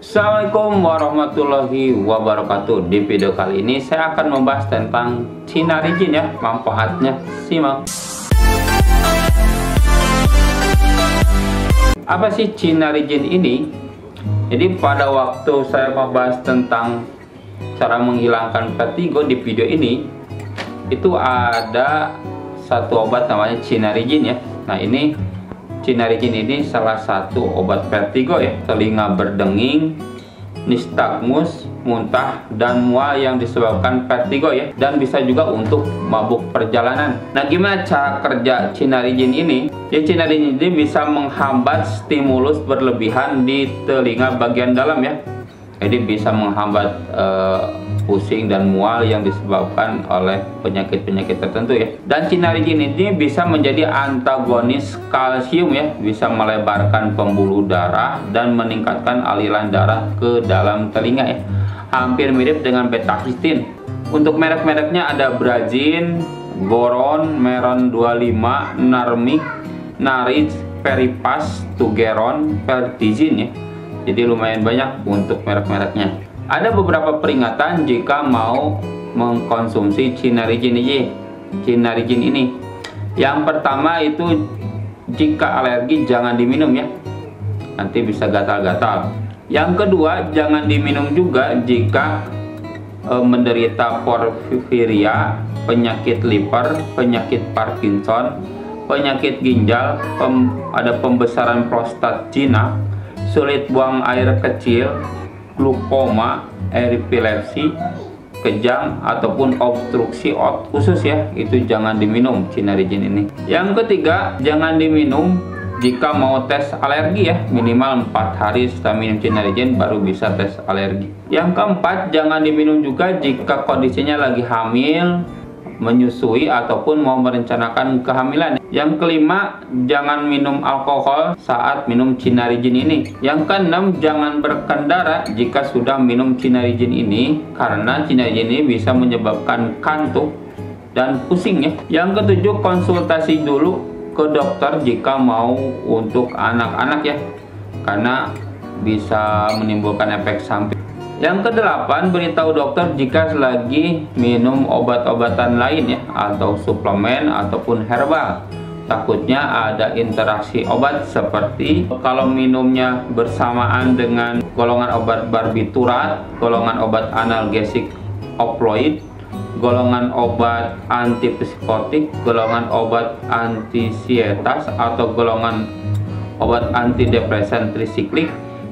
Assalamualaikum warahmatullahi wabarakatuh. Di video kali ini saya akan membahas tentang Cinarijin ya. Manfaatnya simak. Apa sih Cinarijin ini? Jadi pada waktu saya membahas tentang Cara menghilangkan vertigo di video ini Itu ada satu obat namanya Cinarijin ya. Nah ini Cinarijin ini salah satu obat vertigo ya, telinga berdenging, nistagmus, muntah, dan mual yang disebabkan vertigo ya, dan bisa juga untuk mabuk perjalanan. Nah, gimana cara kerja Cinarijin ini? Ya, Cinarijin ini bisa menghambat stimulus berlebihan di telinga bagian dalam ya. Jadi bisa menghambat uh, pusing dan mual yang disebabkan oleh penyakit-penyakit tertentu ya. Dan cinarijin ini bisa menjadi antagonis kalsium ya, bisa melebarkan pembuluh darah dan meningkatkan aliran darah ke dalam telinga ya. Hampir mirip dengan betahistin. Untuk merek-mereknya ada Brazin, Boron, Meron 25, Narmik, Naris, Peripas, Tugeron, Pertizin ya. Jadi lumayan banyak untuk merek-mereknya. Ada beberapa peringatan jika mau mengkonsumsi cinarijin ini. Cinarijin ini. Yang pertama itu jika alergi jangan diminum ya. Nanti bisa gatal-gatal. Yang kedua, jangan diminum juga jika e, menderita porfiria, penyakit liver, penyakit Parkinson, penyakit ginjal, pem, ada pembesaran prostat jinak, sulit buang air kecil, glukoma, epilepsi, kejang ataupun obstruksi ot khusus ya. Itu jangan diminum cinarijin ini. Yang ketiga jangan diminum jika mau tes alergi ya. Minimal 4 hari setelah minum cinarijin baru bisa tes alergi. Yang keempat jangan diminum juga jika kondisinya lagi hamil menyusui ataupun mau merencanakan kehamilan. Yang kelima, jangan minum alkohol saat minum cinarijin ini. Yang keenam, jangan berkendara jika sudah minum cinarijin ini karena cinarijin ini bisa menyebabkan kantuk dan pusing ya. Yang ketujuh, konsultasi dulu ke dokter jika mau untuk anak-anak ya. Karena bisa menimbulkan efek samping yang kedelapan, beritahu dokter jika lagi minum obat-obatan lain ya atau suplemen ataupun herbal. Takutnya ada interaksi obat seperti kalau minumnya bersamaan dengan golongan obat barbiturat, golongan obat analgesik opioid, golongan obat antipsikotik, golongan obat antisietas atau golongan obat antidepresan trisiklik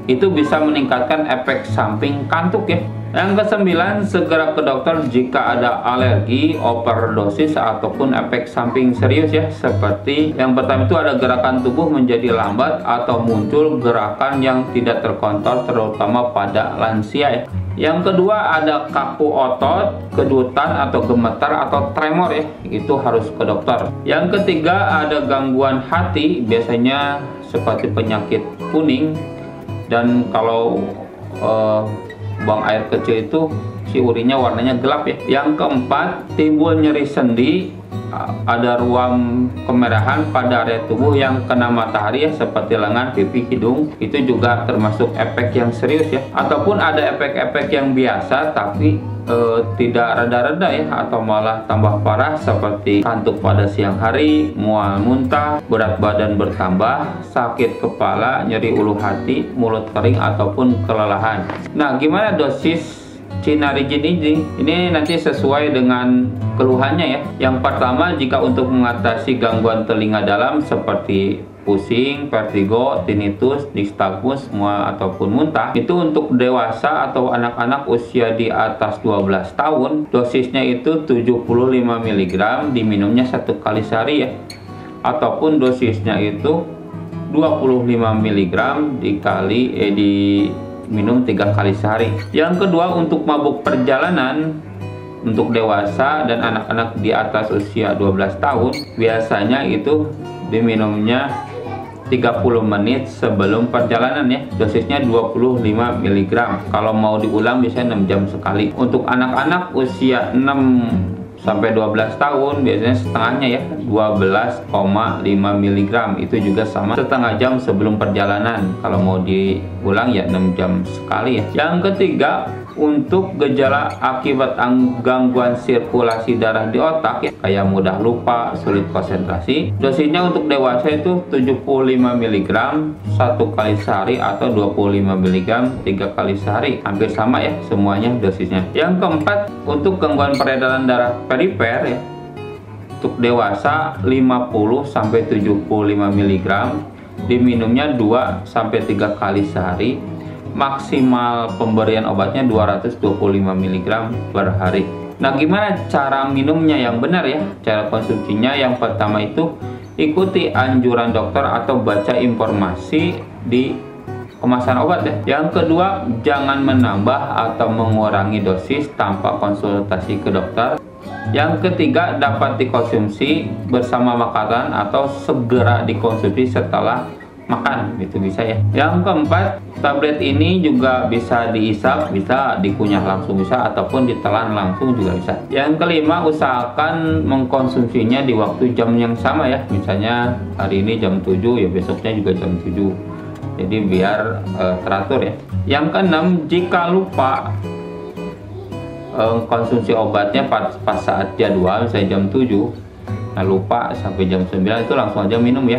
itu bisa meningkatkan efek samping kantuk ya. Yang kesembilan, segera ke dokter jika ada alergi, overdosis, ataupun efek samping serius ya. Seperti yang pertama itu ada gerakan tubuh menjadi lambat atau muncul gerakan yang tidak terkontrol terutama pada lansia ya. Yang kedua ada kaku otot, kedutan atau gemetar atau tremor ya. Itu harus ke dokter. Yang ketiga ada gangguan hati, biasanya seperti penyakit kuning, dan kalau uh, buang air kecil itu si urinnya warnanya gelap ya. Yang keempat timbul nyeri sendi ada ruam kemerahan pada area tubuh yang kena matahari ya seperti lengan, pipi, hidung itu juga termasuk efek yang serius ya ataupun ada efek-efek yang biasa tapi e, tidak reda-reda ya atau malah tambah parah seperti kantuk pada siang hari, mual muntah, berat badan bertambah, sakit kepala, nyeri ulu hati, mulut kering ataupun kelelahan. Nah, gimana dosis Cina rigid ini ini nanti sesuai dengan keluhannya ya. Yang pertama jika untuk mengatasi gangguan telinga dalam seperti pusing, vertigo, tinnitus, nystagmus, mual ataupun muntah itu untuk dewasa atau anak-anak usia di atas 12 tahun dosisnya itu 75 mg diminumnya satu kali sehari ya ataupun dosisnya itu 25 mg dikali eh, di minum tiga kali sehari. Yang kedua untuk mabuk perjalanan untuk dewasa dan anak-anak di atas usia 12 tahun biasanya itu diminumnya 30 menit sebelum perjalanan ya. Dosisnya 25 mg kalau mau diulang bisa 6 jam sekali. Untuk anak-anak usia 6 sampai 12 tahun biasanya setengahnya ya 12,5 mg itu juga sama setengah jam sebelum perjalanan. Kalau mau diulang ya 6 jam sekali ya. Yang ketiga untuk gejala akibat gangguan sirkulasi darah di otak ya, kayak mudah lupa, sulit konsentrasi. Dosisnya untuk dewasa itu 75 mg satu kali sehari atau 25 mg tiga kali sehari. Hampir sama ya semuanya dosisnya. Yang keempat untuk gangguan peredaran darah perifer ya. Untuk dewasa 50 sampai 75 mg diminumnya 2 sampai 3 kali sehari maksimal pemberian obatnya 225 mg per hari. Nah, gimana cara minumnya yang benar ya? Cara konsumsinya yang pertama itu ikuti anjuran dokter atau baca informasi di kemasan obat ya. Yang kedua, jangan menambah atau mengurangi dosis tanpa konsultasi ke dokter. Yang ketiga, dapat dikonsumsi bersama makanan atau segera dikonsumsi setelah makan itu bisa ya. Yang keempat tablet ini juga bisa diisap bisa dikunyah langsung bisa ataupun ditelan langsung juga bisa. Yang kelima usahakan mengkonsumsinya di waktu jam yang sama ya. Misalnya hari ini jam 7 ya besoknya juga jam 7 jadi biar uh, teratur ya. Yang keenam jika lupa uh, konsumsi obatnya pas, pas saat jadwal misalnya jam 7 nah lupa sampai jam 9 itu langsung aja minum ya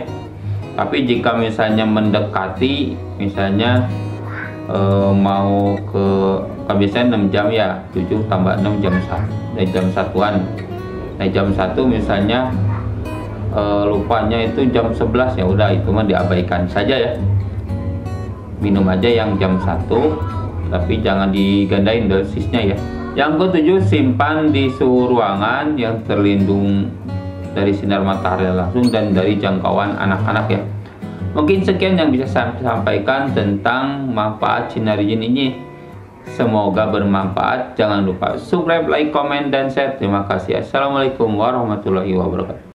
tapi jika misalnya mendekati misalnya e, mau ke biasanya 6 jam ya 7 tambah 6 jam 1 dari jam satuan. Nah jam 1 misalnya e, lupanya itu jam 11 ya udah itu mah diabaikan saja ya. Minum aja yang jam 1 tapi jangan digandain dosisnya ya. Yang ketujuh simpan di suhu ruangan yang terlindung dari sinar matahari langsung dan dari jangkauan anak-anak ya. Mungkin sekian yang bisa saya sampaikan tentang manfaat sinar jin ini. Semoga bermanfaat. Jangan lupa subscribe, like, komen, dan share. Terima kasih. Assalamualaikum warahmatullahi wabarakatuh.